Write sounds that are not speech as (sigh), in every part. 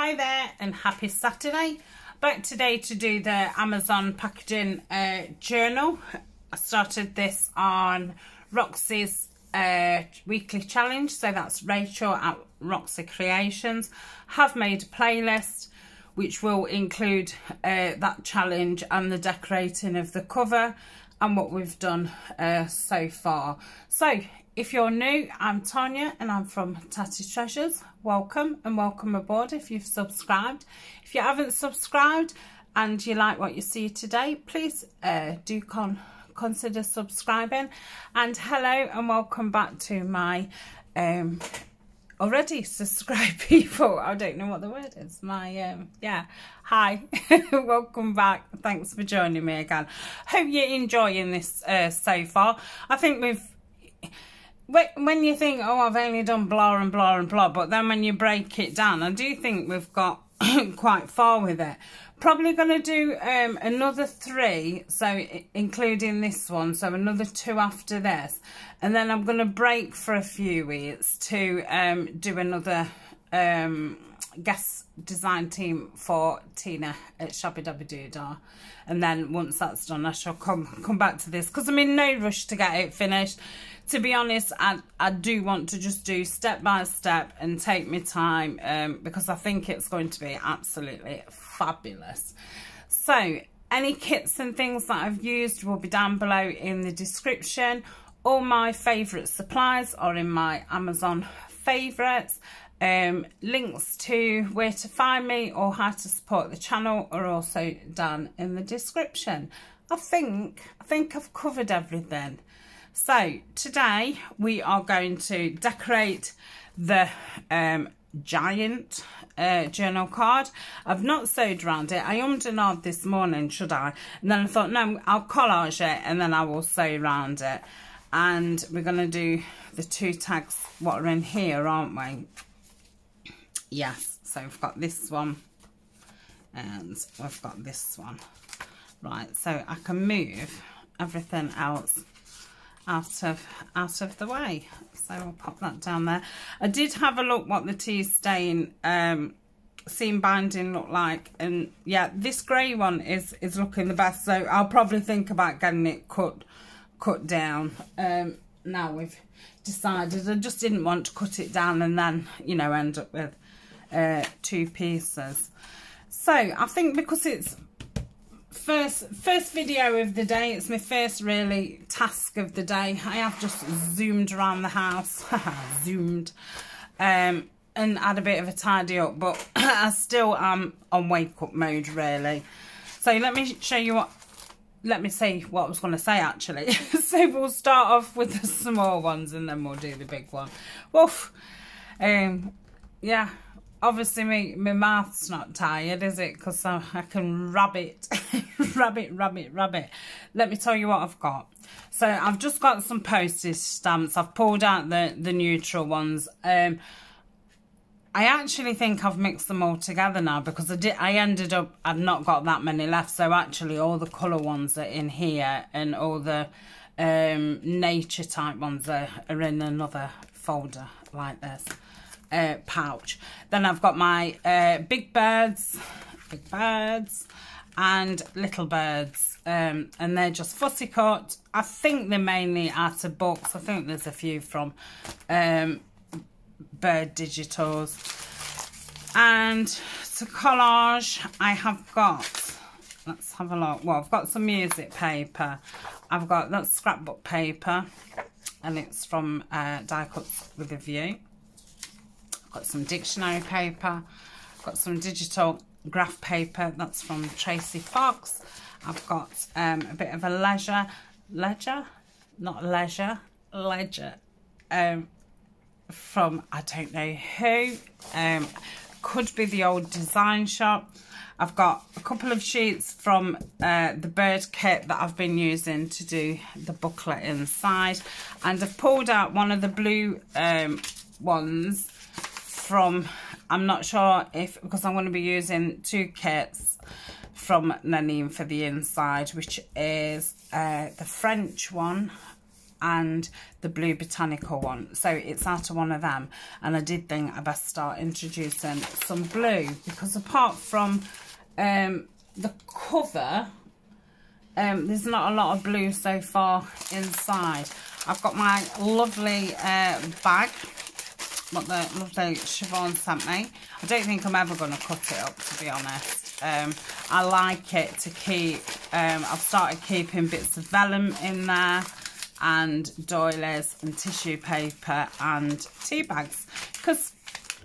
Hi there and happy Saturday. Back today to do the Amazon packaging uh, journal. I started this on Roxy's uh, weekly challenge. So that's Rachel at Roxy Creations. Have made a playlist which will include uh, that challenge and the decorating of the cover and what we've done uh, so far. So if you're new, I'm Tania and I'm from Tatty Treasures. Welcome and welcome aboard if you've subscribed. If you haven't subscribed and you like what you see today, please uh, do con consider subscribing. And hello and welcome back to my um, already (laughs) subscribed people. I don't know what the word is. My, um, yeah. Hi, (laughs) welcome back. Thanks for joining me again. Hope you're enjoying this uh, so far. I think we've when you think, oh, I've only done blah and blah and blah, but then when you break it down, I do think we've got (coughs) quite far with it. Probably going to do um, another three, so including this one, so another two after this. And then I'm going to break for a few weeks to um, do another um, guest design team for Tina at Shabby Dabby Doodah. And then once that's done, I shall come come back to this because I'm in no rush to get it finished to be honest, I, I do want to just do step by step and take my time um, because I think it's going to be absolutely fabulous. So any kits and things that I've used will be down below in the description. All my favourite supplies are in my Amazon favourites. Um, links to where to find me or how to support the channel are also down in the description. I think I think I've covered everything. So today we are going to decorate the um, giant uh, journal card. I've not sewed around it. I ummed and ahed this morning, should I? And then I thought, no, I'll collage it and then I will sew around it. And we're going to do the two tags, what are in here, aren't we? Yes, so we've got this one and we've got this one. Right, so I can move everything else out of out of the way. So I'll pop that down there. I did have a look what the tea stain um, seam binding looked like and yeah this grey one is is looking the best. So I'll probably think about getting it cut cut down. Um, now we've decided I just didn't want to cut it down and then you know end up with uh, two pieces. So I think because it's first first video of the day. It's my first really task of the day. I have just zoomed around the house. (laughs) Zoomed. Um and had a bit of a tidy up but (clears throat) i still am on wake up mode really. So let me show you what let me say what i was going to say actually. (laughs) So we'll start off with the small ones and then we'll do the big one. Woof. Um yeah obviously my, my mouth's not tired, is it? Because I, I can rabbit, (laughs) rabbit, rabbit, rabbit. Let me tell you what I've got. So I've just got some postage stamps. I've pulled out the, the neutral ones. Um, I actually think I've mixed them all together now because I did. I ended up, I've not got that many left. So actually all the colour ones are in here and all the um, nature type ones are, are in another folder like this uh, pouch. Then I've got my uh, big birds, big birds, and little birds. Um, and they're just fussy cut. I think they're mainly out of books. I think there's a few from um, Bird Digitals. And to collage, I have got, let's have a look. Well, I've got some music paper. I've got that scrapbook paper and it's from uh, Die Cuts with a View got some dictionary paper, got some digital graph paper, that's from Tracy Fox. I've got um, a bit of a leisure, ledger, not leisure, ledger, um, from I don't know who, um, could be the old design shop. I've got a couple of sheets from uh, the bird kit that I've been using to do the booklet inside. And I've pulled out one of the blue um, ones from, I'm not sure if, because I'm going to be using two kits from Nanine for the inside, which is uh, the French one. and the blue botanical one. So it's out of one of them. And I did think I best start introducing some blue because apart from um, the cover, um, there's not a lot of blue so far inside. I've got my lovely uh, bag what the lovely Siobhan sent me. I don't think I'm ever going to cut it up, to be honest. Um, I like it to keep, um, I've started keeping bits of vellum in there and doilies and tissue paper and tea bags because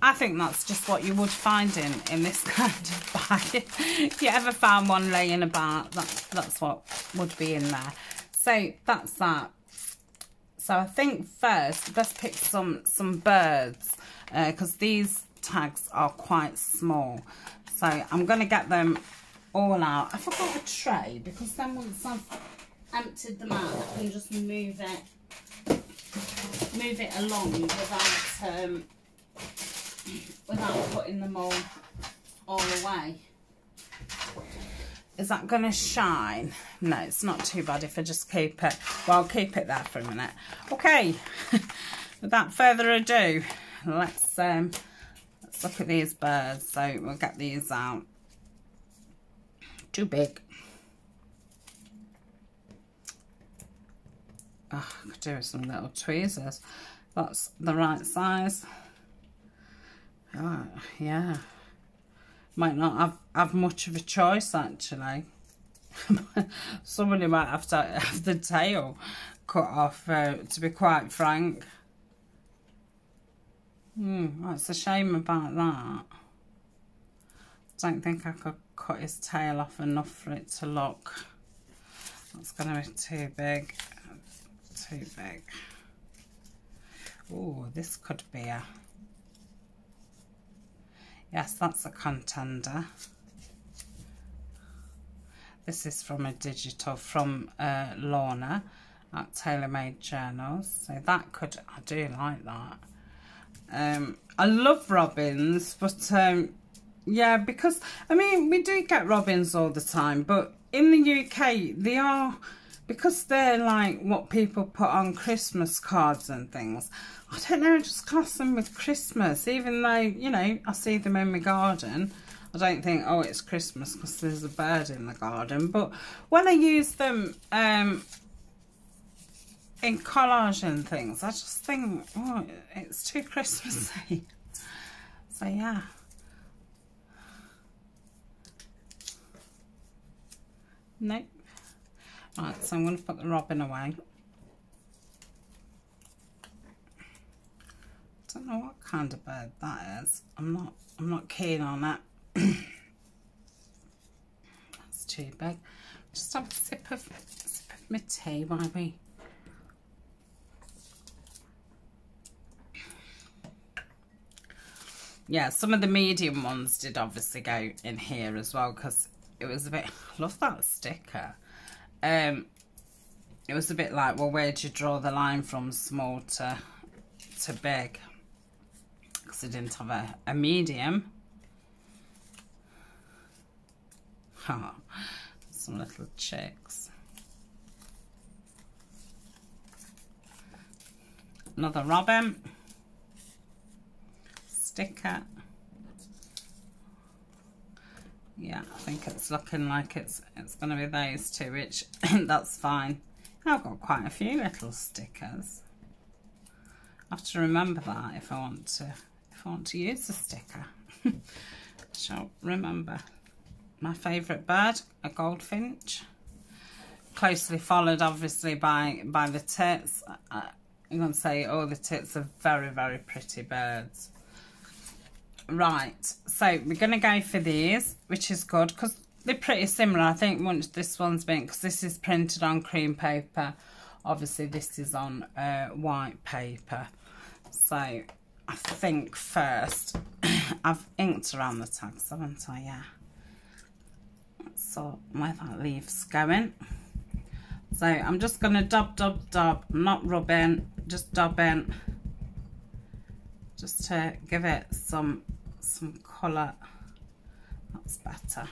I think that's just what you would find in, in this (laughs) kind of bag. if you ever found one laying about, that, that's what would be in there. So that's that. So I think first, let's pick some, some birds because uh, these tags are quite small. So I'm going to get them all out. I forgot a tray because then once I've emptied them out, I can just move it, move it along without, um, without putting them all, all away. Is that going to shine? No, it's not too bad if I just keep it. Well, I'll keep it there for a minute. Okay, (laughs) without further ado, let's um, let's look at these birds. So we'll get these out. Too big. Oh, I could do with some little tweezers. That's the right size. Oh, yeah might not have, have much of a choice actually. (laughs) Somebody might have to have the tail cut off, uh, to be quite frank. Hmm, that's a shame about that. Don't think I could cut his tail off enough for it to look. That's going to be too big. Too big. Oh, this could be a Yes, that's a contender. This is from a digital from uh, Lorna at TaylorMade Journals. So that could, I do like that. Um, I love robins, but um, yeah, because, I mean, we do get robins all the time, but in the UK, they are, because they're like what people put on Christmas cards and things, I don't know, I just class them with Christmas, even though, you know, I see them in my garden. I don't think, oh, it's Christmas because there's a bird in the garden. But when I use them um, in collage and things, I just think, oh, it's too Christmassy. (laughs) so, yeah. Nope. Right, so I'm going to put the robin away. Don't know what kind of bird that is. I'm not I'm not keen on that. (coughs) That's too big. Just have a sip of sip of my tea while we yeah, some of the medium ones did obviously go in here as well because it was a bit, I love that sticker. Um, it was a bit like, well, where do you draw the line from small to, to big? Because I didn't have a, a medium. Oh, some little chicks. Another robin. Sticker. Yeah, I think it's looking like it's it's going to be those two, which (coughs) that's fine. I've got quite a few little stickers. I have to remember that if I want to want to use the sticker. (laughs) so remember. My favourite bird, a goldfinch. Closely followed, obviously, by, by the tits. I'm going to say all the tits are very, very pretty birds. Right, so we're going to go for these, which is good, because they're pretty similar. I think once this one's been, because this is printed on cream paper. Obviously, this is on uh, white paper. So I think first, (clears throat) I've inked around the tags, haven't I? Yeah. So where that leaves going. So I'm just going to dab, dab, dab, not rub in, just dab in, just to give it some some colour. That's better.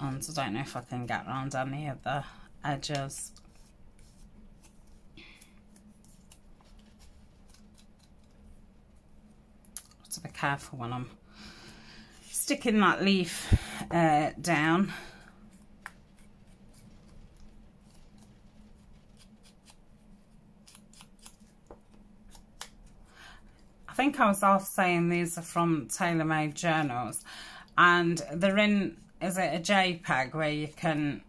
And I don't know if I can get around any of the edges. To be careful when I'm sticking that leaf uh, down. I think I was off saying these are from tailor-made Journals and they're in, is it a JPEG where you can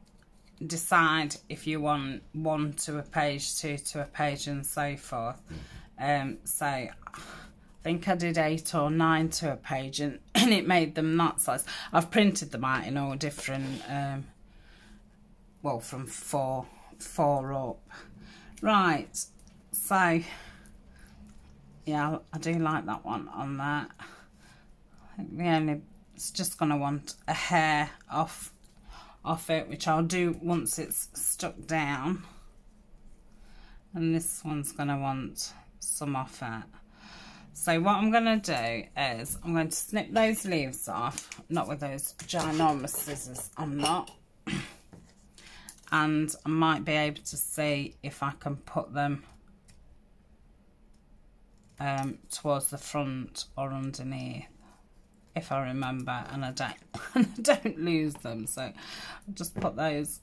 decide if you want one to a page, two to a page and so forth. Um, so think I did eight or nine to a page and, (clears throat) and it made them that size. I've printed them out in all different, um, well from four, four up. Right, so yeah, I do like that one on that. The only, it's just going to want a hair off off it, which I'll do once it's stuck down. And this one's going to want some off it. So what I'm going to do is I'm going to snip those leaves off, not with those ginormous scissors, I'm not. (clears throat) and I might be able to see if I can put them um, towards the front or underneath if I remember and I don't (laughs) don't lose them. So I'll just put those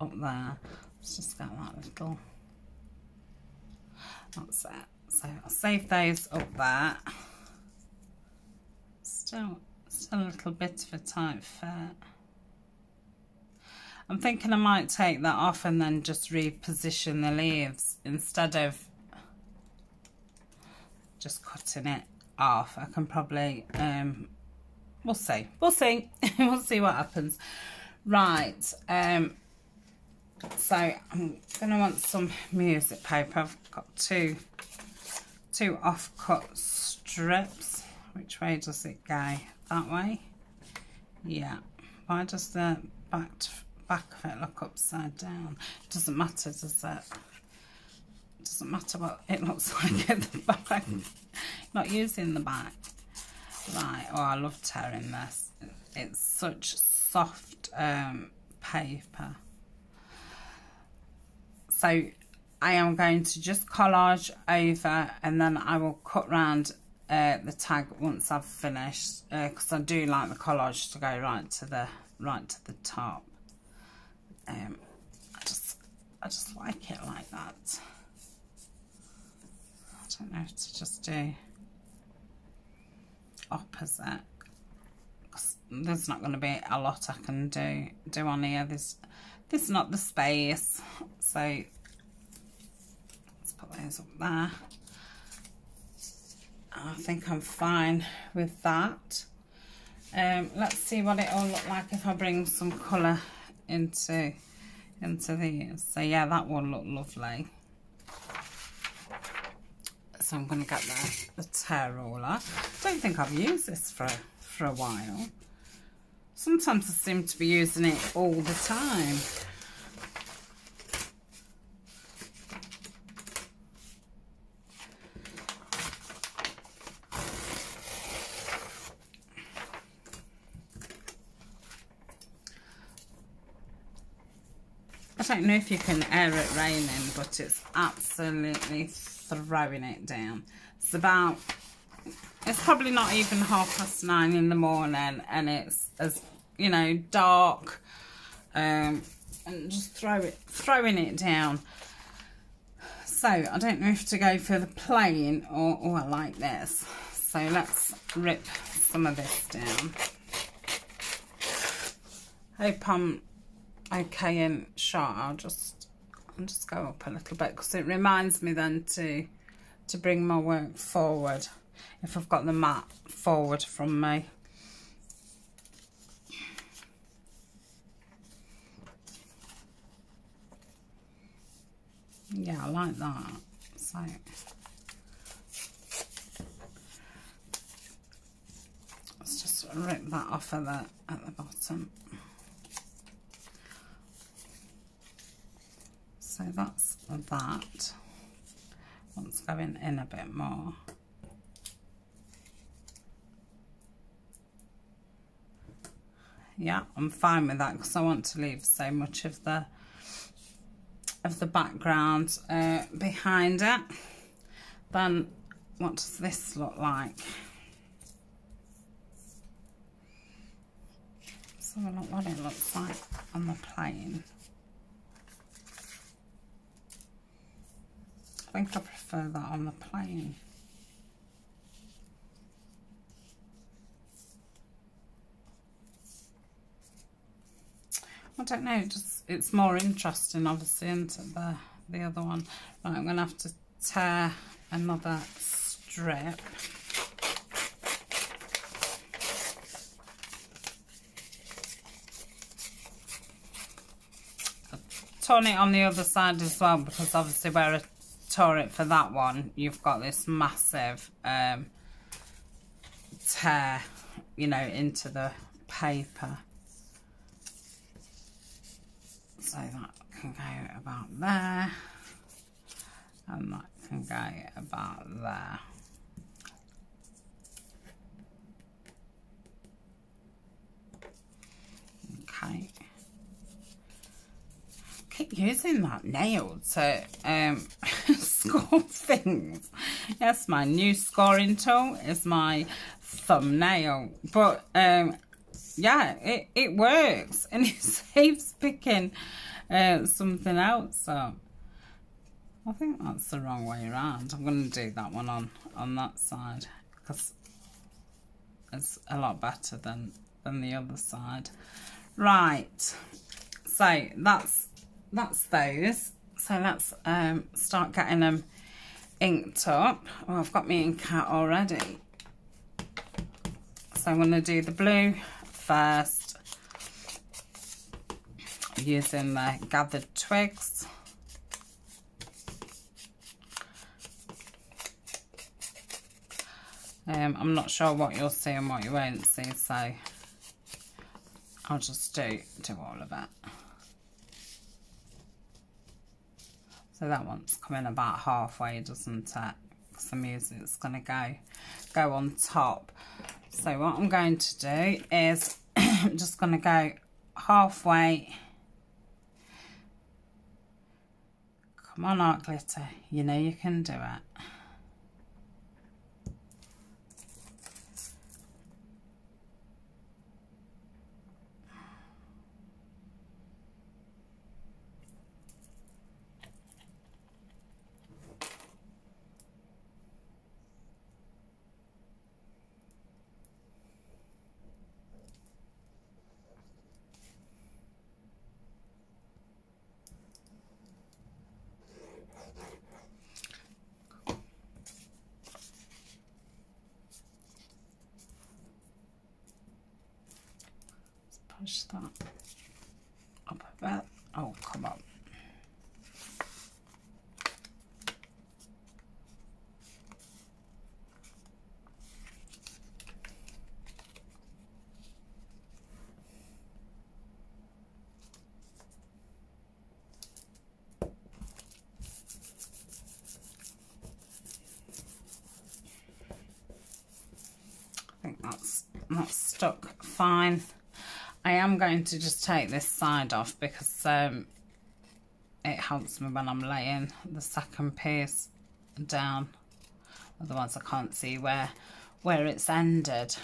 up there. Let's just get that little that's it so I'll save those up there still still a little bit of a tight fit I'm thinking I might take that off and then just reposition the leaves instead of just cutting it off. I can probably, um, we'll see. We'll see. (laughs) we'll see what happens. Right. Um, so I'm going to want some music paper. I've got two, two off-cut strips. Which way does it go? That way? Yeah. Why does the back, back of it look upside down? Doesn't matter, does it? It doesn't matter what it looks (laughs) like at the back. Not using the back. Right, oh I love tearing this. It's such soft um, paper. So I am going to just collage over and then I will cut round uh, the tag once I've finished because uh, I do like the collage to go right to the right to the top. Um, I just I just like it like that. I don't know to just do opposite there's not going to be a lot I can do do on here there's there's not the space so put those up there I think I'm fine with that um, let's see what it all look like if I bring some colour into into these so yeah that will look lovely so I'm going to get the, the tear roller. don't think I've used this for, for a while. Sometimes I seem to be using it all the time. Don't know if you can air it raining, but it's absolutely throwing it down. It's about, it's probably not even half past nine in the morning and it's as, you know, dark um, and just throw it, throwing it down. So I don't know if to go for the plain or, or like this. So let's rip some of this down. Hope I'm okay in shot. I'll just I'll just go up a little bit because it reminds me then to to bring my work forward if I've got the mat forward from me. Yeah, I like that. So let's just rip that off of the at the bottom. So that's that. Let's go in, in a bit more. Yeah, I'm fine with that because I want to leave so much of the of the background uh, behind it. Then what does this look like? So look what it looks like on the plain. Think I prefer that on the plain. I don't know, just it's more interesting obviously into the the other one. Right, I'm gonna have to tear another strip. torn it on the other side as well because obviously where I tore it for that one you've got this massive um, tear you know into the paper so that can go about there and that can go about there. Okay. Keep using that nail to um, (laughs) score things. Yes, my new scoring tool is my thumbnail. But um, yeah, it, it works (laughs) and it saves picking uh, something else. So I think that's the wrong way around. I'm going to do that one on, on that side because it's a lot better than, than the other side. Right, so that's that's those. So let's um, start getting them inked up. Oh, I've got me ink out already. So I'm going to do the blue first using the gathered twigs. Um, I'm not sure what you'll see and what you won't see, so I'll just do, do all of it. So that one's coming about halfway, doesn't it? Because the music's going to go, go on top. So what I'm going to do is I'm (coughs) just going to go halfway. Come on, art glitter. You know you can do it. I am going to just take this side off because um, it helps me when I'm laying the second piece down. Otherwise I can't see where, where it's ended.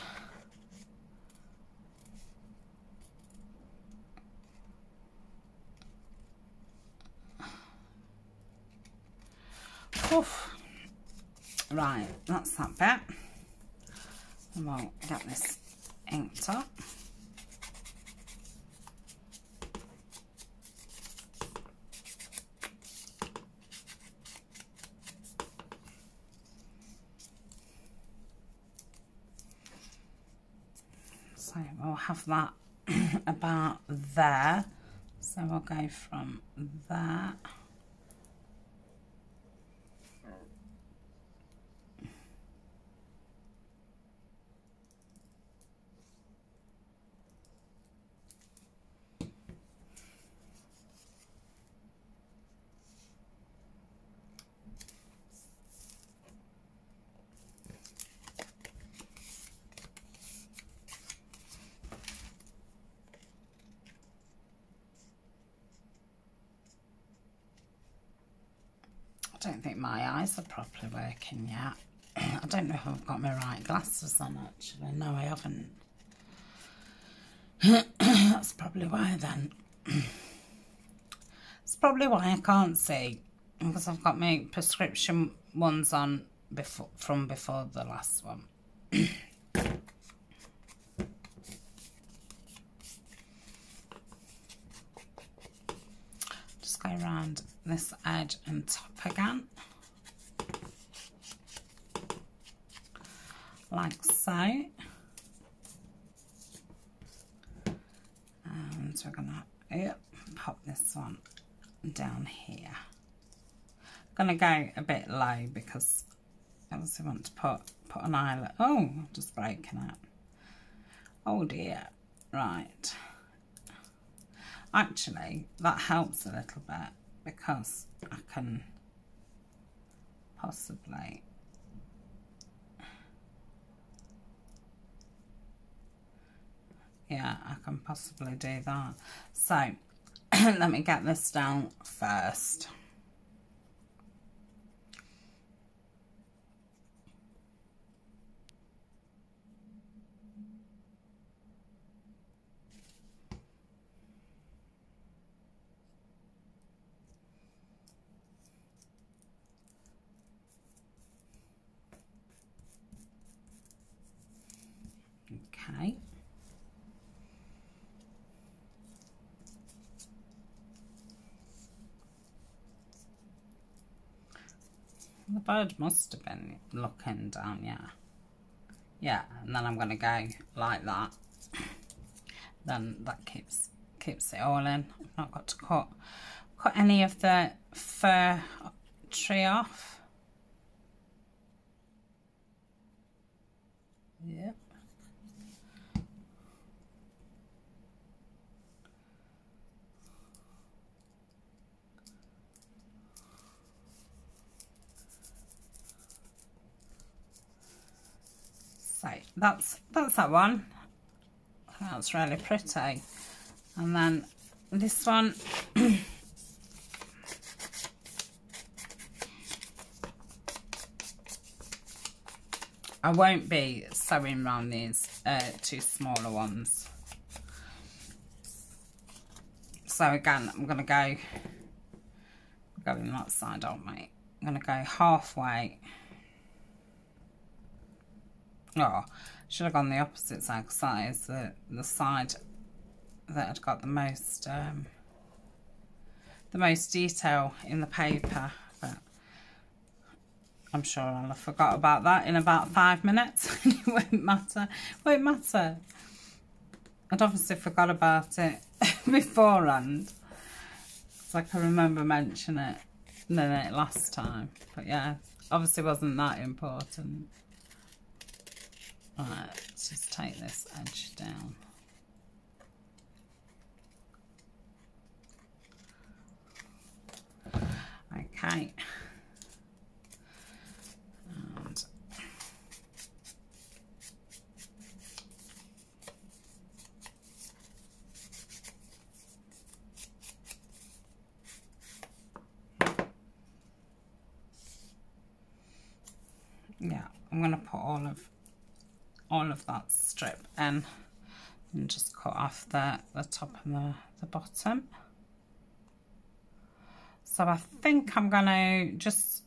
Oof. Right, that's that bit. And we'll get this inked. So we'll have that (clears throat) about there. So we'll go from that Working yet. (clears throat) I don't know if I've got my right glasses on actually. No, I haven't. (clears throat) That's probably why then. (clears throat) It's probably why I can't see because I've got my prescription ones on before from before the last one. Just go around this edge and top again. Like so. Um, and we're gonna pop this one down here. Gonna go a bit low because I obviously want to put put an eyelet. Oh, just breaking out. Oh dear. Right. Actually, that helps a little bit because I can possibly yeah, I can possibly do that. So, (clears throat) let me get this down first. Okay. The bird must have been looking down, yeah. Yeah, and then I'm going to go like that. (coughs) then that keeps keeps it all in. I've not got to cut cut any of the fir tree off. Yep. So that's that's that one. That's really pretty. And then this one (coughs) I won't be sewing around these uh, two smaller ones. So again, I'm to go, going that side, aren't? I'm to go halfway Oh, should have gone the opposite side because that is the, the side that had got the most um, the most detail in the paper. But I'm sure I'll have forgot about that in about five minutes. (laughs) it won't matter. Won't matter. I'd obviously forgot about it (laughs) beforehand. So I can remember mentioning it, it last time. But yeah, obviously wasn't that important. Let's just take this edge down. Okay. And yeah, I'm going to put all of all of that strip in and just cut off the, the top and the, the bottom. So I think I'm to just,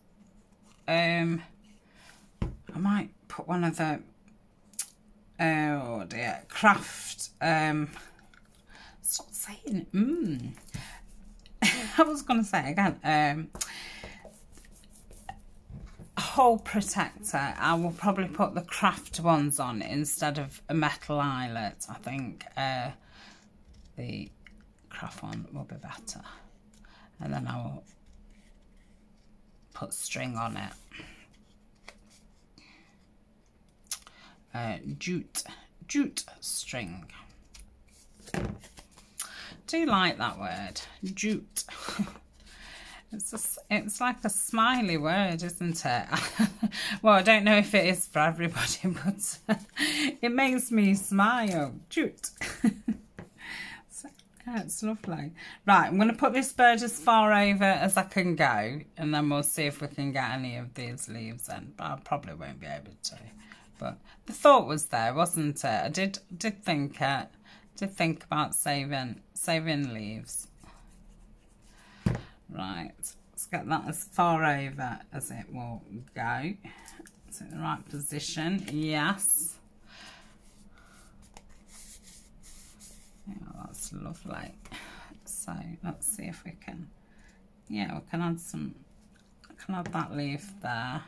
um, I might put one of the, oh dear, craft, um, stop saying, mmm. (laughs) I was to say again, um, hole protector, I will probably put the craft ones on instead of a metal eyelet. I think uh, the craft one will be better. And then I will put string on it. Uh, jute, jute string. Do you like that word? Jute. (laughs) It's a, it's like a smiley word, isn't it? (laughs) well, I don't know if it is for everybody, (laughs) but uh, it makes me smile. Jute. (laughs) so, Yeah, it's lovely. Right, I'm going to put this bird as far over as I can go and then we'll see if we can get any of these leaves in. But I probably won't be able to. But the thought was there, wasn't it? I did did think it. Did think about saving saving leaves. Right, let's get that as far over as it will go. Is it the right position? Yes. Yeah, that's lovely. So let's see if we can, yeah, we can add some, I can add that leaf there.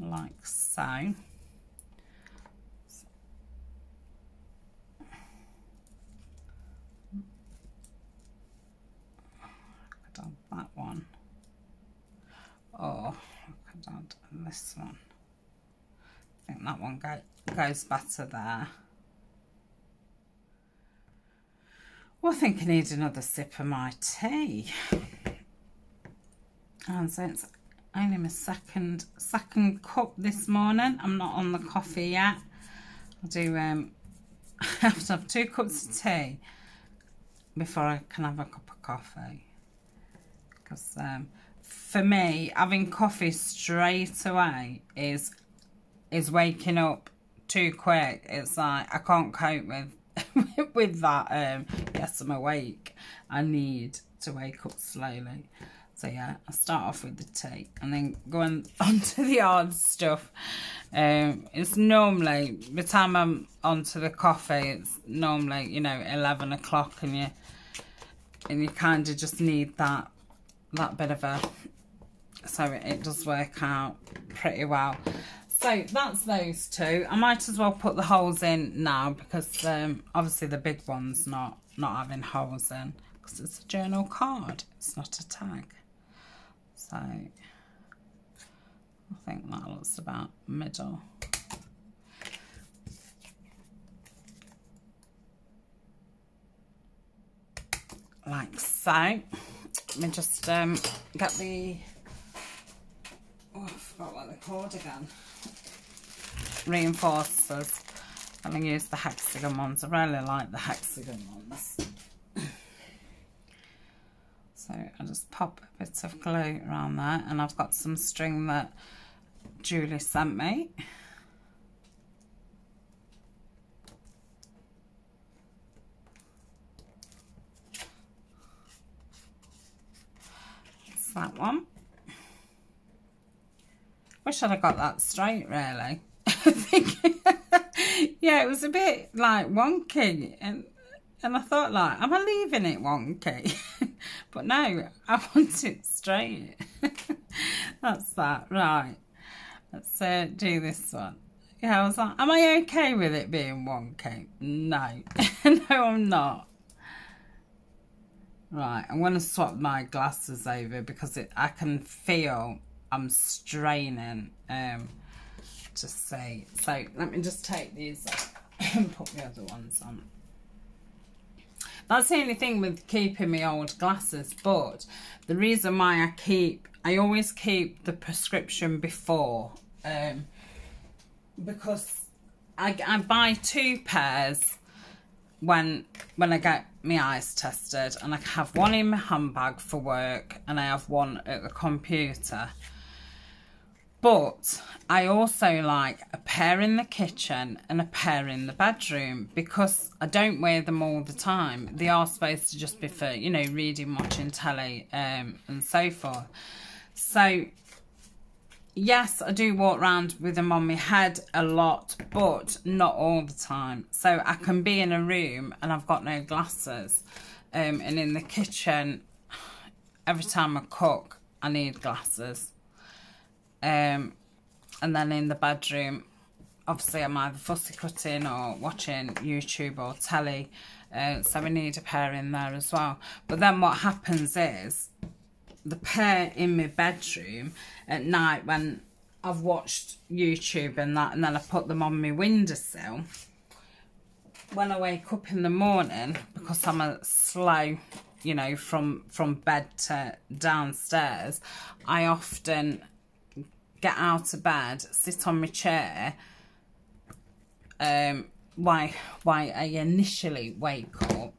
Like so. that one. Oh, I could add this one. I think that one go, goes better there. Well, I think I need another sip of my tea. And it's only my second second cup this morning. I'm not on the coffee yet. I'll do um I (laughs) have to have two cups of tea before I can have a cup of coffee because um, for me having coffee straight away is is waking up too quick it's like i can't cope with (laughs) with that um yes i'm awake i need to wake up slowly so yeah i start off with the tea and then going (laughs) on to the hard stuff. Um it's normally the time i'm onto the coffee it's normally you know 11 o'clock and you and you kind of just need that that bit of a so it does work out pretty well. So that's those two. I might as well put the holes in now because um, obviously the big one's not not having holes in because it's a journal card it's not a tag so i think that looks about middle like so let me just um, get the, oh, I forgot what they're called again. Reinforcers. I'm going to use the hexagon ones. I really like the hexagon ones. So I just pop a bit of glue around there and I've got some string that Julie sent me. that one. Wish I'd have got that straight, really. (laughs) Yeah, it was a bit like wonky, and and I thought like, am I leaving it wonky? (laughs) but no, (laughs) I want it straight. (laughs) That's that, right. Let's uh, do this one. Yeah, I was like, am I okay with it being wonky? No, (laughs) no, I'm not. Right, I'm going to swap my glasses over because it, I can feel I'm straining um, to see. So let me just take these and put the other ones on. That's the only thing with keeping my old glasses, but the reason why I keep, I always keep the prescription before, um, because I, I buy two pairs when when I get my eyes tested and I have one in my handbag for work and I have one at the computer. But I also like a pair in the kitchen and a pair in the bedroom because I don't wear them all the time. They are supposed to just be for, you know, reading, watching telly um, and so forth. So yes, I do walk around with them on my head a lot, but not all the time. So I can be in a room and I've got no glasses. Um, and in the kitchen, every time I cook, I need glasses. Um, and then in the bedroom, obviously I'm either fussy cutting or watching YouTube or telly. Uh, so we need a pair in there as well. But then what happens is the pair in my bedroom at night when I've watched YouTube and that and then I put them on my windowsill when I wake up in the morning because I'm a slow you know, from from bed to downstairs, I often get out of bed, sit on my chair, um, why why I initially wake up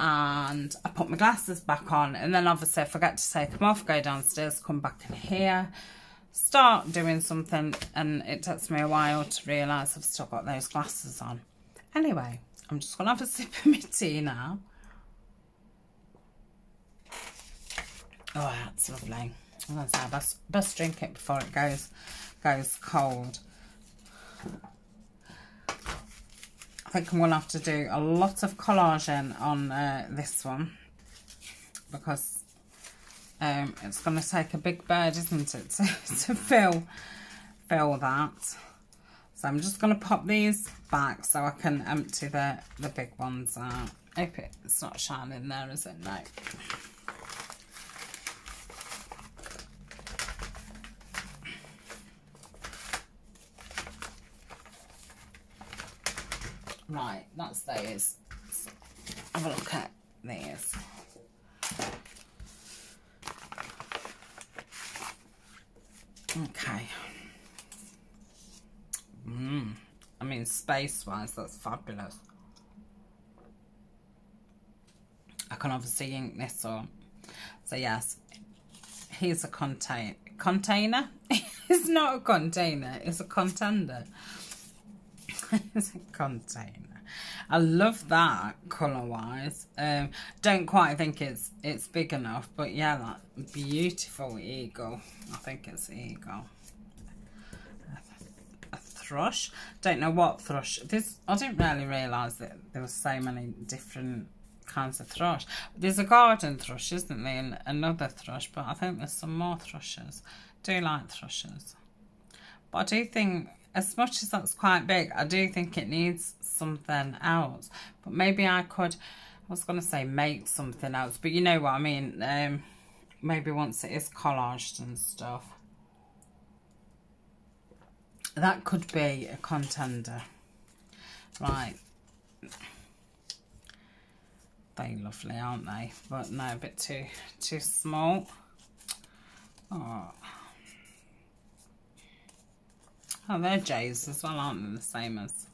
and I put my glasses back on and then obviously I forget to take them off, go downstairs, come back in here, start doing something and it takes me a while to realise I've still got those glasses on. Anyway, I'm just going to have a sip of my tea now. Oh, that's lovely. That's our best, best drink it before it goes goes cold. I think to have to do a lot of collaging on uh, this one because um, it's going to take a big bird, isn't it, (laughs) to, to fill, fill that. So I'm just going to pop these back so I can empty the, the big ones out. Hope it's not shining there, is it? No. Right, that's those. Have a look at these. Okay. Mmm. I mean, space-wise, that's fabulous. I can obviously ink this on. So yes, here's a contain container. (laughs) it's not a container, it's a contender. It's (laughs) a container. I love that colour wise. Um, don't quite think it's it's big enough, but yeah, that beautiful eagle. I think it's eagle. A, thrush. Don't know what thrush. This I didn't really realise that there were so many different kinds of thrush. There's a garden thrush, isn't there? And another thrush, but I think there's some more thrushes. do like thrushes. But I do think as much as that's quite big, I do think it needs something else. But maybe I could, I was going to say make something else, but you know what I mean. Um, maybe once it is collaged and stuff. That could be a contender. Right. They lovely, aren't they? But no, a bit too too small. Oh. Oh, they're jays as well, aren't they? The same as...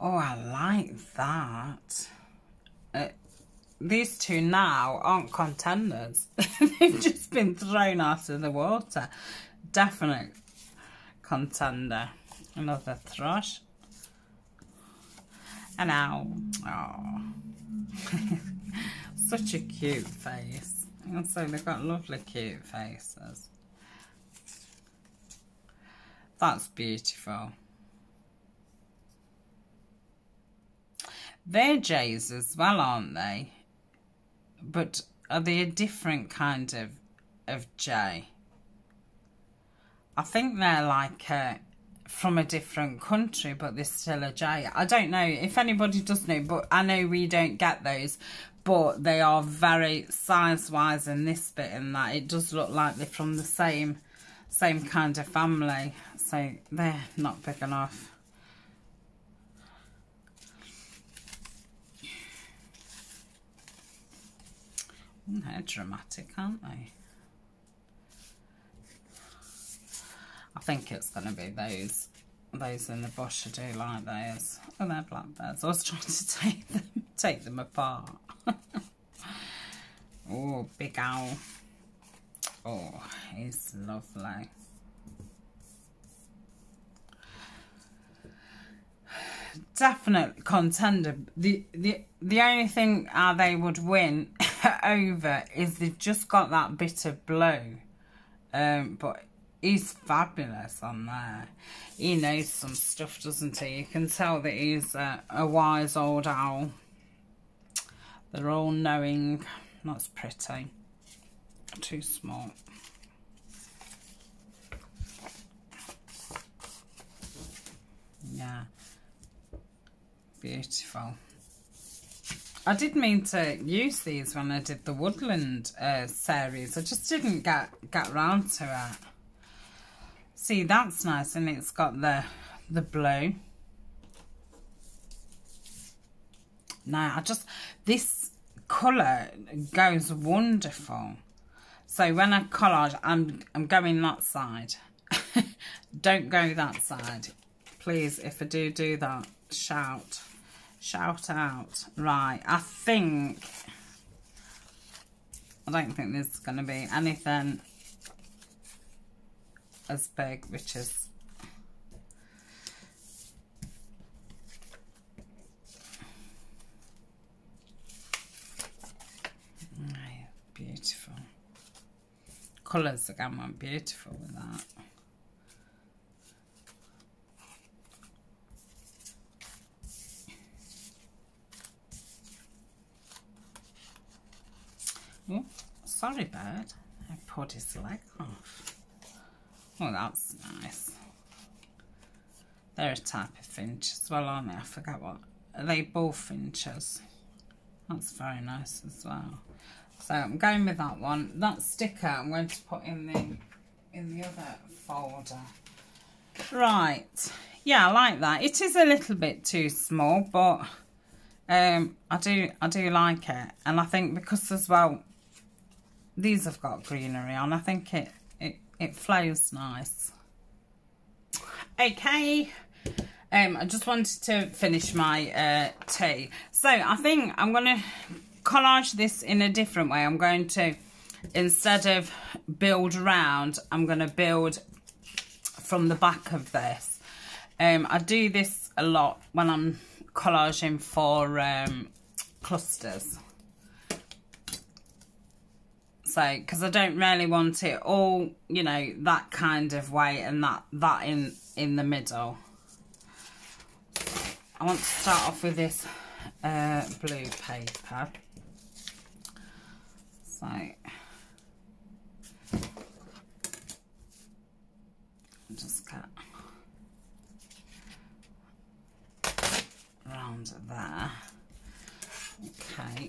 Oh, I like that. Uh, these two now aren't contenders. (laughs) They've just been thrown out of the water. Definite contender. Another thrush. And now, oh, (laughs) such a cute face. And so they've got lovely cute faces. That's beautiful. They're jays as well, aren't they? But are they a different kind of of jay? I think they're like a, from a different country, but they're still a J. I don't know if anybody does know, but I know we don't get those. But they are very size-wise in this bit and that. It does look like they're from the same same kind of family so they're not big enough. Mm, they're dramatic, aren't they? I think it's going to be those those in the bush. I do like those. Oh, they're blackbirds. I was (laughs) trying to take them take them apart. (laughs) oh, big owl. Oh, he's lovely. Definite contender. The the the only thing uh, they would win (laughs) over is they've just got that bit of blue. Um, but he's fabulous on there. He knows some stuff, doesn't he? You can tell that he's a, a wise old owl. They're all knowing. That's pretty. Too small. Yeah. Beautiful. I did mean to use these when I did the woodland uh, series. I just didn't get get round to it. See, that's nice, and it's got the the blue. Now, I just this colour goes wonderful. So when I collage, I'm, I'm going that side. (laughs) Don't go that side. Please, if I do do that, shout. Shout out. Right, I think... I don't think there's going to be anything as big, which is beautiful. Colours again went beautiful with that. Oh, sorry bird. I pulled his leg off. Oh, that's nice. They're a type of finch as well, aren't they? I forget what. Are they bullfinches? That's very nice as well. So I'm going with that one. That sticker I'm going to put in the in the other folder. Right. Yeah, I like that. It is a little bit too small, but um, I do I do like it. And I think because as well, these have got greenery on. I think it, it, it flows nice. Okay. Um, I just wanted to finish my uh, tea. So I think I'm going to collage this in a different way. I'm going to, instead of build round, I'm going to build from the back of this. Um, I do this a lot when I'm collaging for um, clusters. So, because I don't really want it all, you know, that kind of way and that, that in, in the middle. I want to start off with this uh, blue paper. So, just get around there. Okay.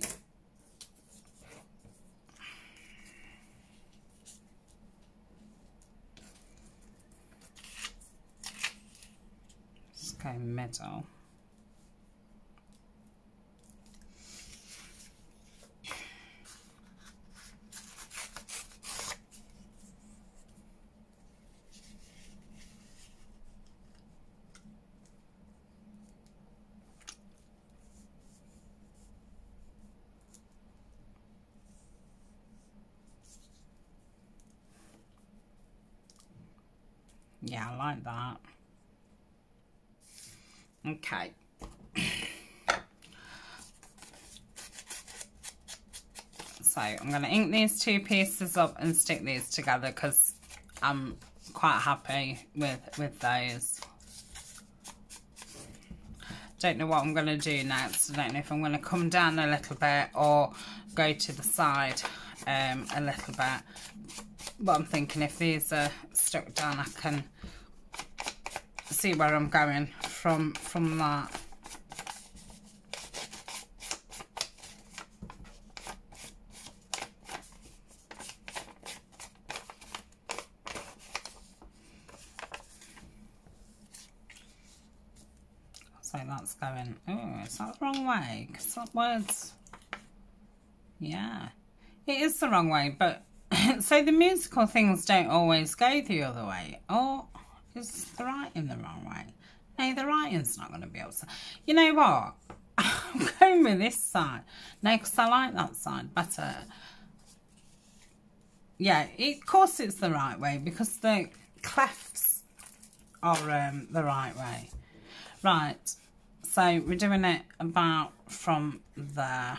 Just go middle. Yeah, I like that. Okay. so I'm going to ink these two pieces up and stick these together because I'm quite happy with, with those. Don't know what I'm going to do next. I don't know if I'm going to come down a little bit or go to the side um, a little bit. But I'm thinking if these are stuck down, I can see where I'm going from from that. So that's going, oh, is that the wrong way? Because that word's, yeah, it is the wrong way, but (laughs) so the musical things don't always go the other way. Or is the writing the wrong way? No, the writing's not going to be able to. You know what? (laughs) I'm going with this side. No, because I like that side better. Yeah, it, of course it's the right way because the clefts are um, the right way. Right, so we're doing it about from there.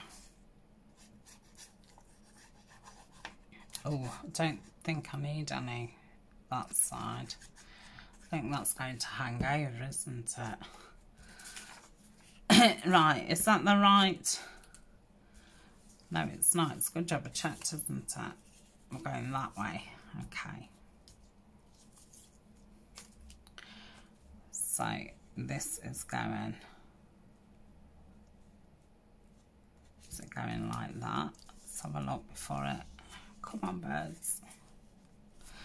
Oh, I don't think I need any that side. I think that's going to hang over, isn't it? (coughs) right, is that the right? No, it's not. It's a good job I checked, isn't it? We're going that way. Okay. So this is going, it going like that? Let's have a look before it Come on, birds.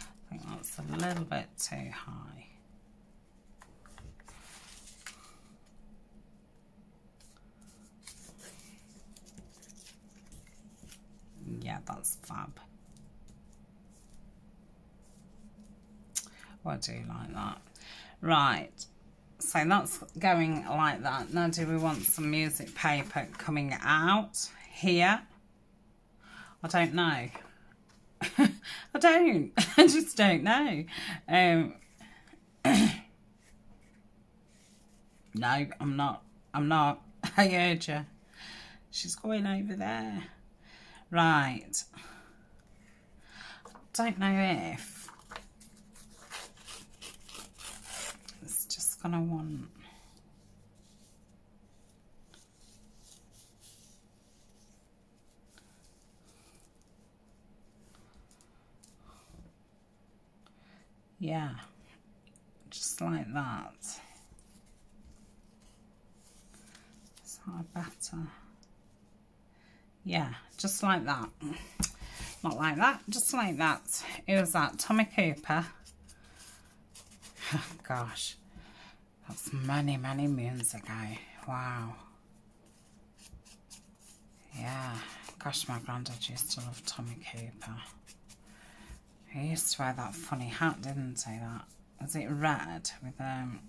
I think that's a little bit too high. Yeah, that's fab. I do like that. Right, so that's going like that. Now do we want some music paper coming out here? I don't know. (laughs) I don't. (laughs) I just don't know. Um, (coughs) no, I'm not. I'm not. (laughs) I heard you. She's going over there. Right. Don't know if it's just gonna want. Yeah just like that. Is that better. Yeah just like that. Not like that just like that. It was that Tommy Cooper. Oh, (sighs) gosh that's many many moons ago wow yeah gosh my granddad used to love Tommy Cooper he used to wear that funny hat, didn't he? That was it red with um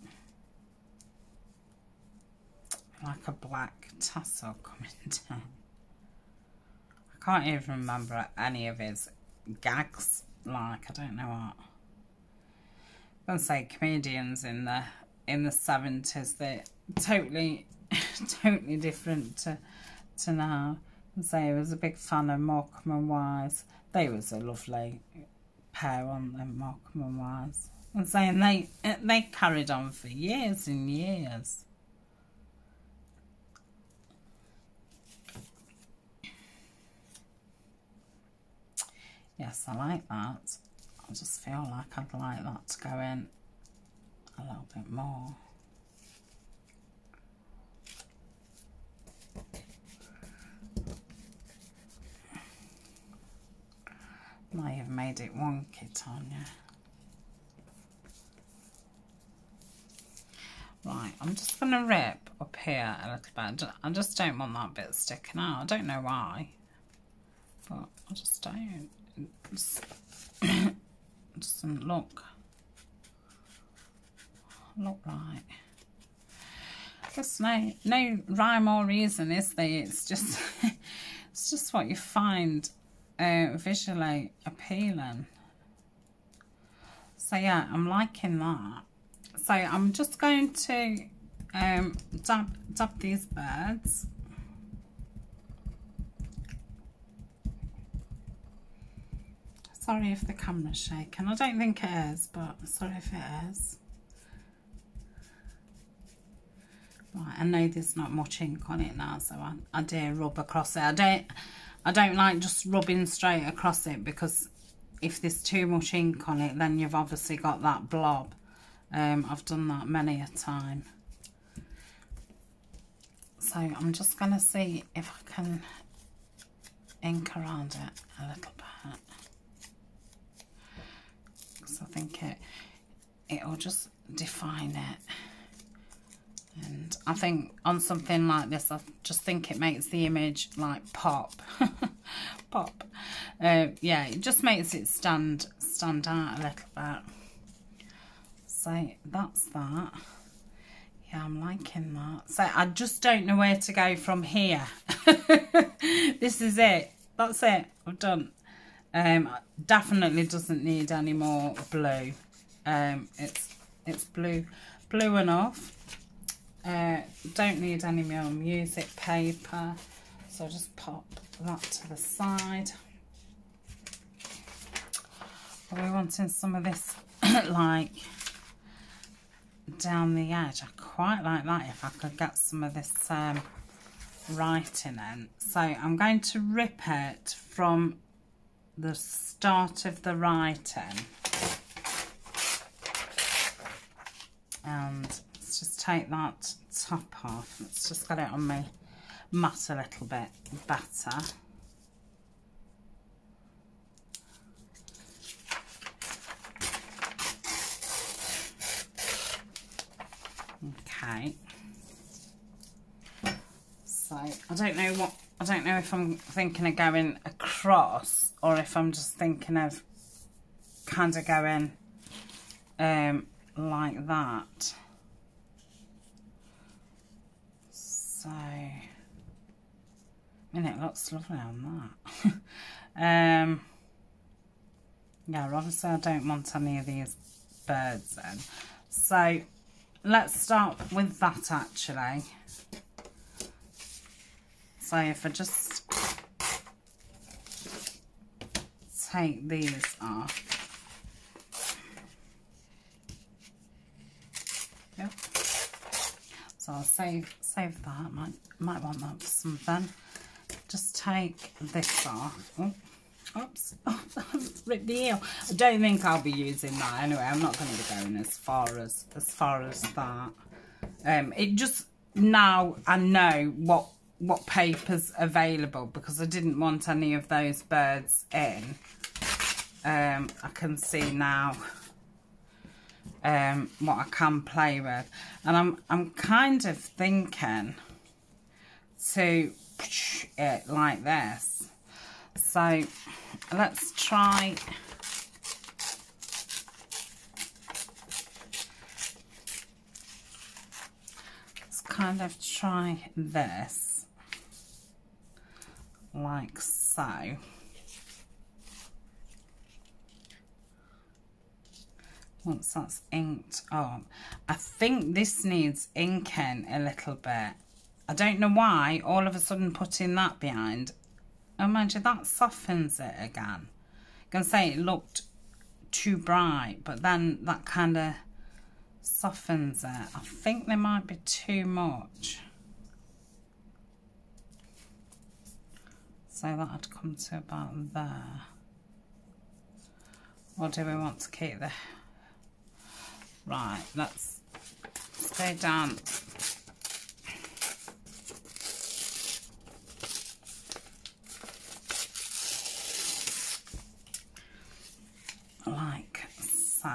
like a black tassel coming (laughs) down. I can't even remember any of his gags. Like I don't know what. I'm gonna say comedians in the in the seventies. They're totally (laughs) totally different to to now. Say I was a big fan of Morecambe and Wise. They was a lovely pair on them, Morecambe and Wise. I'm saying they they carried on for years and years. Yes, I like that. I just feel like I'd like that to go in a little bit more. Might have made it wonky, Tania. Right, I'm just going to rip up here a little bit. I just don't want that bit sticking out. I don't know why, but I just don't. It (coughs) doesn't look look right. There's no no rhyme or reason, is there? It's just (laughs) it's just what you find uh, visually appealing. So yeah, I'm liking that. So I'm just going to um, dab, dab these birds. Sorry if the camera's shaking. I don't think it is, but sorry if it is. Right, I know there's not much ink on it now, so I, I dare rub across it. I don't I don't like just rubbing straight across it because if there's too much ink on it then you've obviously got that blob. Um, I've done that many a time. So I'm just going to see if I can ink around it a little bit. Because I think it, it'll just define it. And I think on something like this, I just think it makes the image like pop. (laughs) pop. Uh, yeah, it just makes it stand stand out a little bit. So that's that. Yeah, I'm liking that. So I just don't know where to go from here. (laughs) this is it. That's it. I've done. Um, definitely doesn't need any more blue. Um, it's it's blue blue enough. Uh, don't need any more music paper, so I'll just pop that to the side. Are we wanting some of this (coughs) like down the edge? I quite like that if I could get some of this um, writing in. So I'm going to rip it from the start of the writing. And just take that top off. Let's just get it on my mat a little bit better. Okay. So I don't know what I don't know if I'm thinking of going across or if I'm just thinking of kind of going um, like that. So, I mean, it looks lovely on that. (laughs) um, yeah, obviously I don't want any of these birds in. So, let's start with that actually. So if I just take these off. Yep. So I'll save save that. Might might want that for something. Just take this off. Oh, oops, oh, (laughs) ripped the eel. I don't think I'll be using that anyway. I'm not going to be going as far as as far as that. Um, it just now I know what what paper's available because I didn't want any of those birds in. Um, I can see now um, what I can play with. And I'm, I'm kind of thinking to it like this. So let's try... Let's kind of try this like so. Once that's inked up, oh, I think this needs inking a little bit. I don't know why, all of a sudden putting that behind, oh mind you, that softens it again. I can say it looked too bright, but then that kind of softens it. I think there might be too much. So that'd come to about there. Or do we want to keep the... Right, let's stay down. Like so.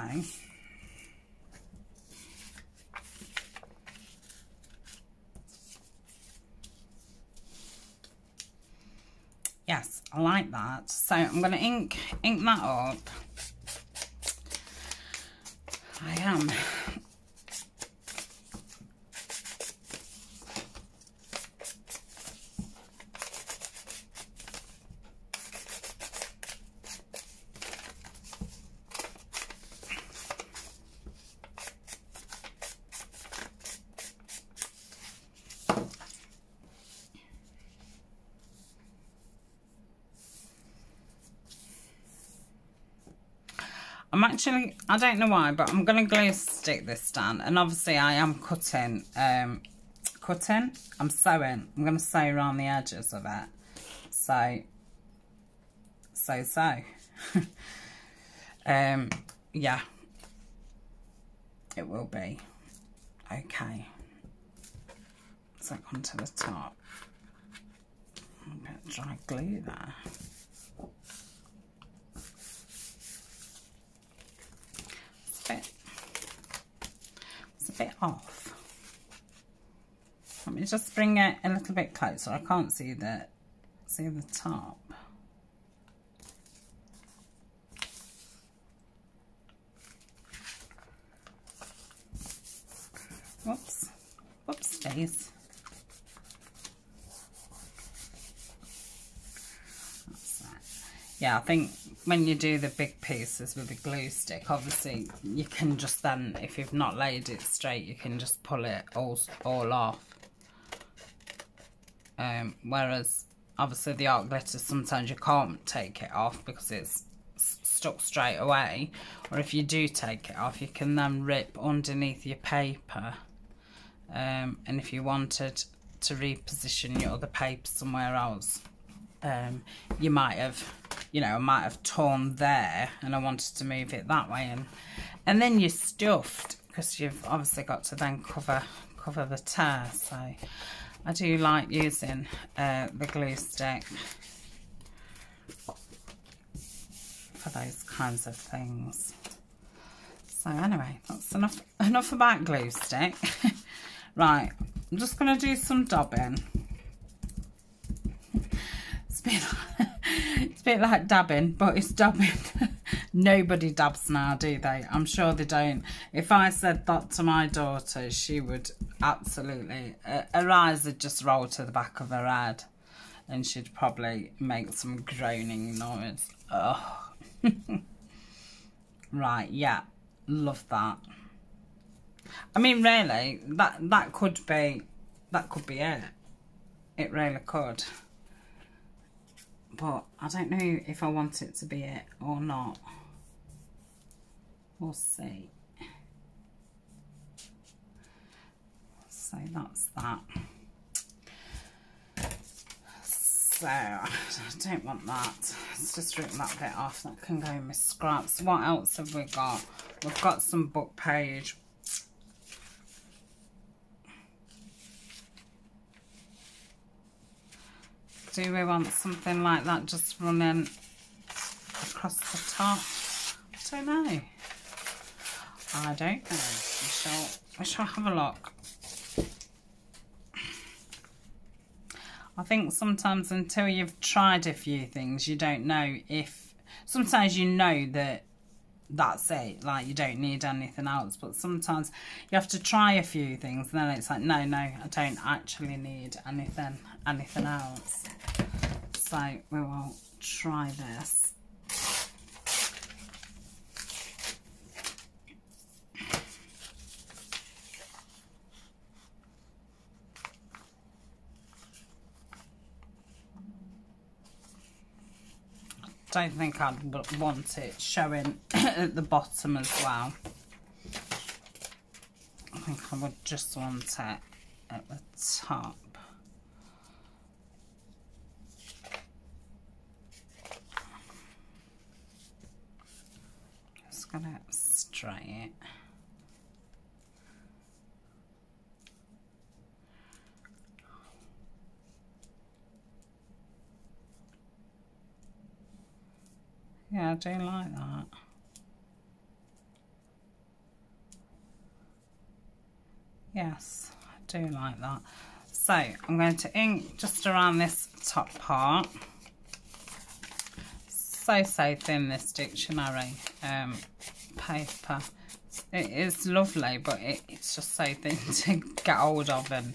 Yes, I like that. So I'm going to ink, ink that up. I am I'm actually, I don't know why, but I'm going to glue stick this down. And obviously I am cutting, um, cutting, I'm sewing. I'm going to sew around the edges of it. So, so, so. (laughs) um, yeah, it will be. Okay. So onto the top. I'm to dry glue there. bit, it's a bit off. Let me just bring it a little bit closer. I can't see the see the top. Whoops. Whoops days. Yeah, I think when you do the big pieces with a glue stick, obviously you can just then, if you've not laid it straight, you can just pull it all, all off. Um, whereas obviously the art glitter, sometimes you can't take it off because it's stuck straight away. Or if you do take it off, you can then rip underneath your paper. Um, and if you wanted to reposition your other paper somewhere else, um, you might have, you know, I might have torn there and I wanted to move it that way. And, and then you're stuffed because you've obviously got to then cover, cover the tear. So I do like using uh, the glue stick for those kinds of things. So anyway, that's enough, enough about glue stick. (laughs) right, I'm just going to do some dobbing. bit it's a bit like dabbing, but it's dabbing. (laughs) Nobody dabs now, do they? I'm sure they don't. If I said that to my daughter, she would absolutely uh, her eyes would just roll to the back of her head, and she'd probably make some groaning noise. Oh. (laughs) right, yeah, love that. I mean, really, that that could be that could be it. It really could. But I don't know if I want it to be it or not. We'll see. So that's that. So I don't want that. Let's just rip that bit off. That can go in my scraps. What else have we got? We've got some book page do we want something like that just running across the top? I don't know. I don't know. We shall, we shall have a look. I think sometimes until you've tried a few things, you don't know if... Sometimes you know that that's it like you don't need anything else but sometimes you have to try a few things and then it's like no no I don't actually need anything anything else so we will try this don't think I'd want it showing (coughs) at the bottom as well. I think I would just want it at the top. Gonna straight it. Yeah, I do like that. Yes, I do like that. So I'm going to ink just around this top part. So, so thin, this dictionary um, paper. It is lovely, but it, it's just so thin (laughs) to get hold of and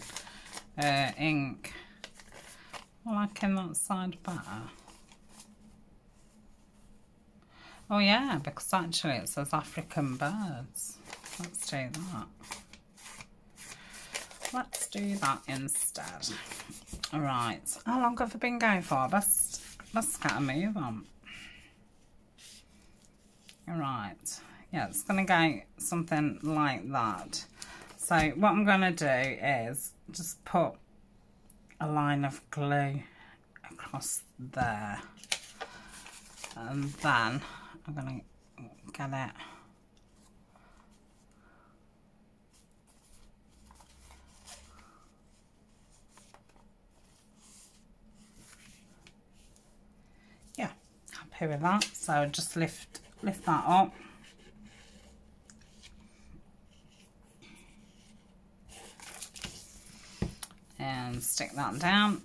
uh, ink. In that side better. Oh yeah, because actually it says African birds. Let's do that. Let's do that instead. Alright, how long have I been going for? Let's, let's get a move on. Alright, yeah, it's going to go something like that. So what I'm going to do is just put a line of glue across there. And then I'm going to get it yeah happy with that so just lift lift that up and stick that down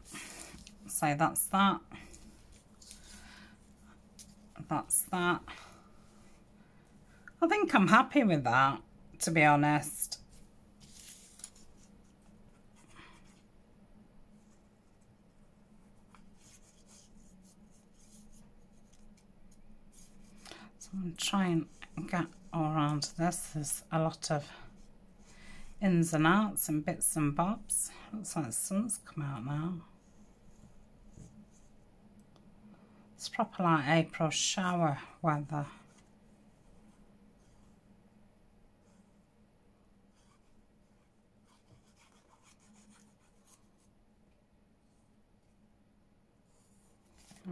so that's that that's that. I think I'm happy with that, to be honest. I'm trying to get around this. There's a lot of ins and outs and bits and bobs. Looks like the sun's come out now. It's proper like April shower weather.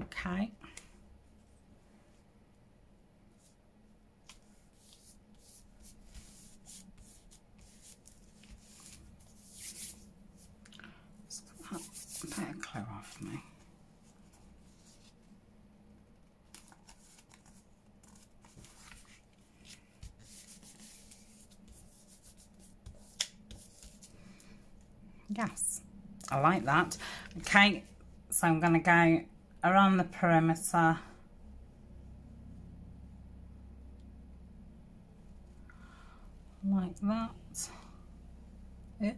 Okay. Let's get off me. Yes, I like that. Okay, so I'm going to go around the perimeter. Like that. Yeah.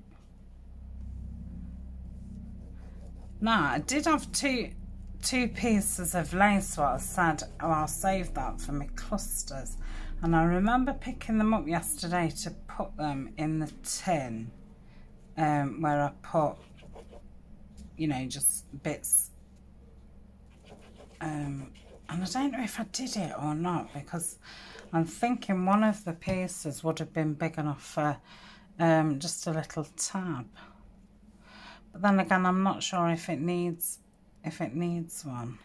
Now, I did have two two pieces of lace what I said, oh, I'll save that for my clusters. And I remember picking them up yesterday to put them in the tin um, where I put, you know, just bits. Um, and I don't know if I did it or not because I'm thinking one of the pieces would have been big enough for um, just a little tab. But then again, I'm not sure if it needs if it needs one.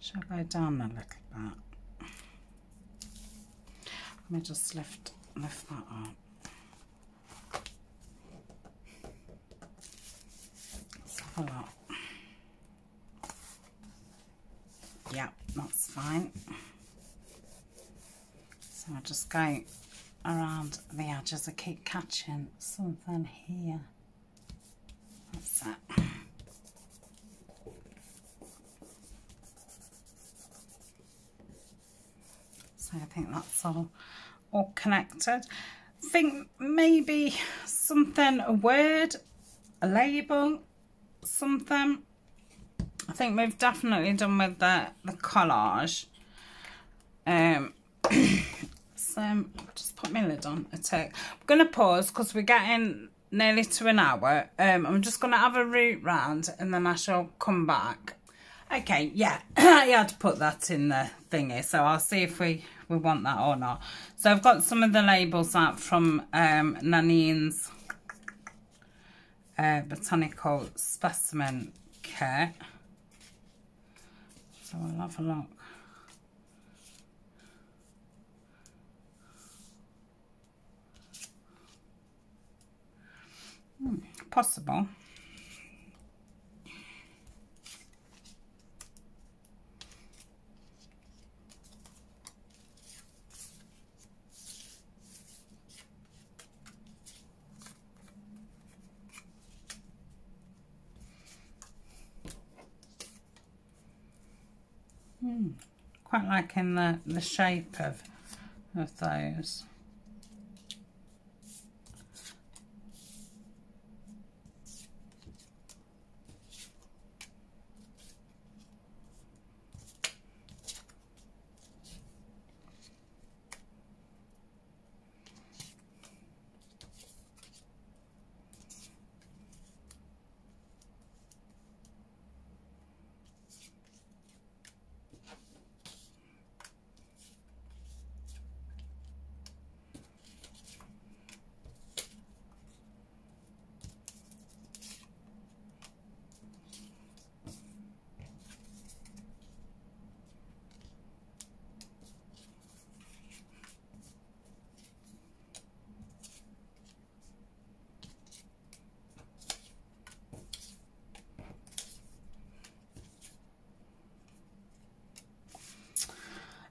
Shall I go down a little bit? Let me just lift lift that up. Let's have a look. Yeah, that's fine. So I just go around the edges. I keep catching something here. That's it. So I all, all connected. Think maybe something, a word, a label, something. I think we've definitely done with the, the collage. Um, (coughs) so just put my lid on a tick. I'm going to pause because we're getting nearly to an hour. Um, I'm just going to have a route round and then I shall come back. Okay, yeah, (coughs) I had to put that in the thingy, so I'll see if we, we want that or not. So I've got some of the labels out from um, Nanine's uh, Botanical Specimen Kit. So I'll have a look. Hmm, possible. Hmm. Quite liking the, the shape of, of those.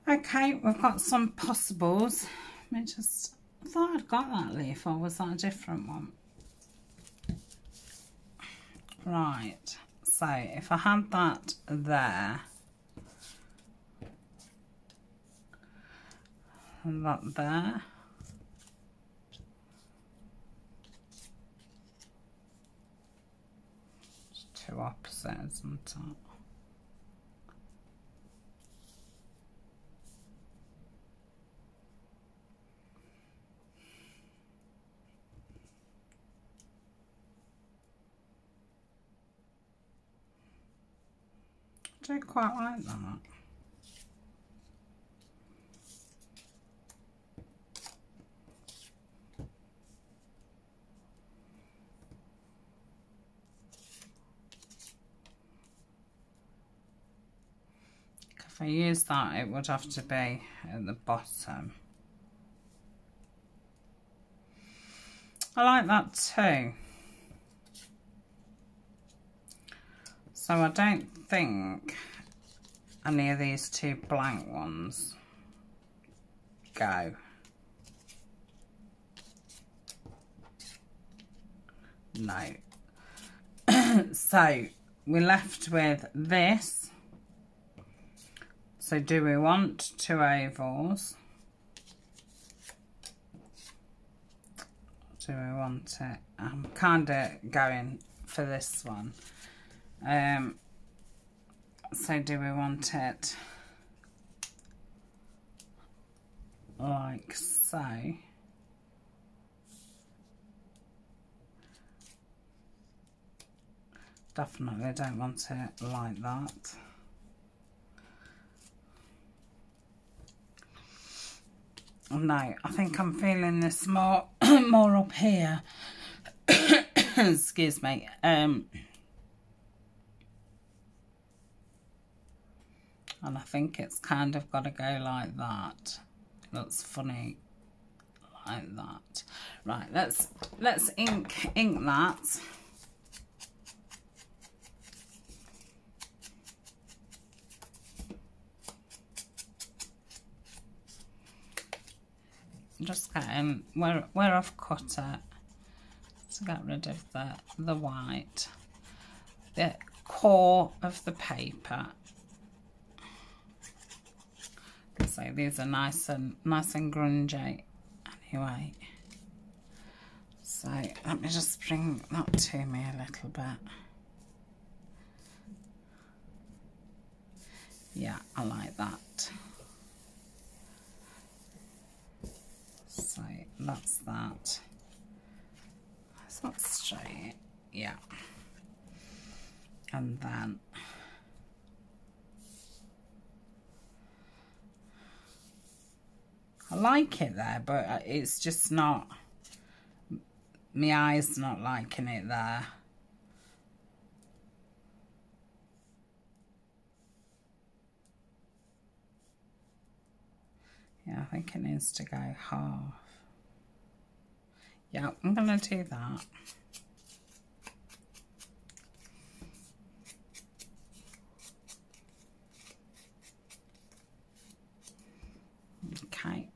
Okay, we've got some possibles. Me just, I thought I'd got that leaf or was that a different one? Right, so if I had that there, and that there, two opposites on top. do quite like that. If I use that, it would have to be at the bottom. I like that too. So I don't think any of these two blank ones go. No. (coughs) so we're left with this. So do we want two ovals? Do we want it? I'm kind of going for this one. Um, so do we want it like so? Definitely don't want it like that. No, I think I'm feeling this more (coughs) more up here. (coughs) Excuse me. Um, and I think it's kind of got to go like that. Looks funny like that. Right, let's let's ink ink that. just getting where where I've cut it to get rid of the the white the core of the paper so these are nice and nice and grungy. Anyway. So let me just bring that to me a little bit. Yeah I like that. So that's that. It's not straight. Yeah. And then I like it there but uh, it's just not my eyes not liking it there Yeah, I think it needs to go half. Yeah, I'm going to do that. Okay.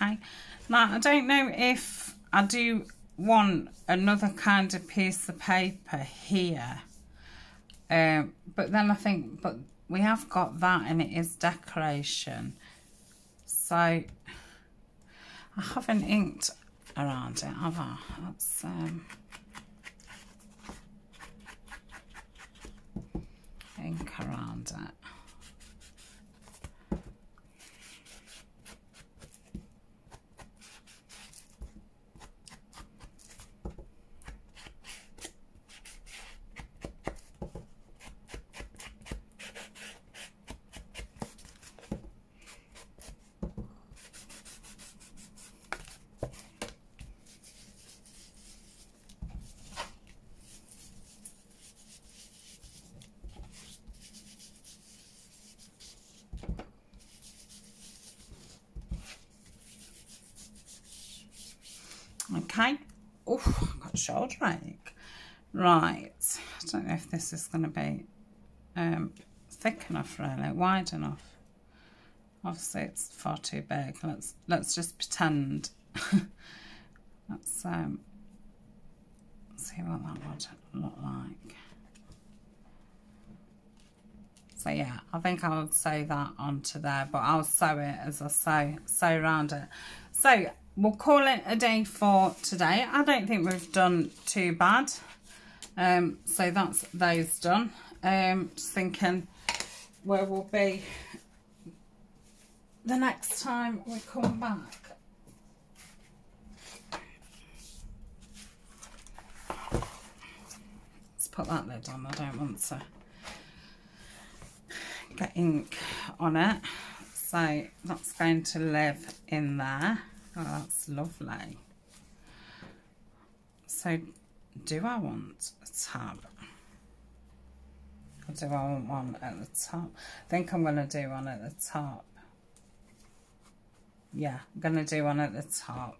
okay now I don't know if I do want another kind of piece of paper here. Um, but then I think but we have got that and it is decoration. So I haven't inked around it have I? That's um, ink around it Okay. Oh, I've got shoulder ache. Right. I don't know if this is going to be um, thick enough, really, wide enough. Obviously, it's far too big. Let's let's just pretend. (laughs) let's um, see what that would look like. So yeah, I think I'll sew that onto there, but I'll sew it as I sew sew around it. So we'll call it a day for today. I don't think we've done too bad. Um, so that's those done. Um, just thinking where we'll be the next time we come back. Let's put that lid on. I don't want to get ink on it. So that's going to live in there. Oh, that's lovely. So, do I want a tab? Or do I want one at the top? I think I'm going to do one at the top. yeah, I'm going to do one at the top.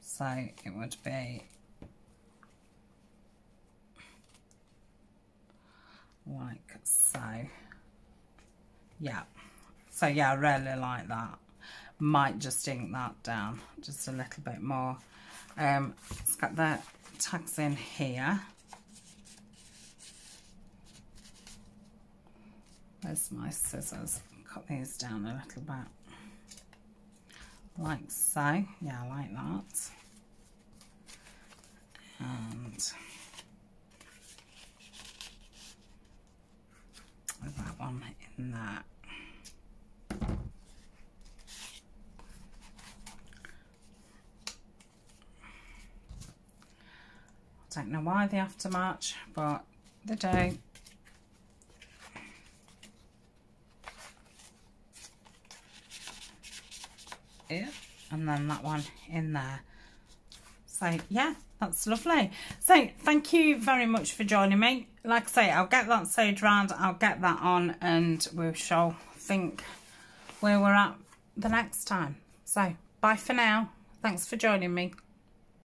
So it would be like so. Yeah. So yeah, I really like that. Might just ink that down just a little bit more. Um, let's get the tags in here. There's my scissors? Cut these down a little bit. Like so. Yeah, I like that. And that one in there. Don't know why to match, but they do. Yeah, and then that one in there. So yeah, that's lovely. So thank you very much for joining me. Like I say, I'll get that sewed round, I'll get that on and we shall think where we're at the next time. So bye for now. Thanks for joining me.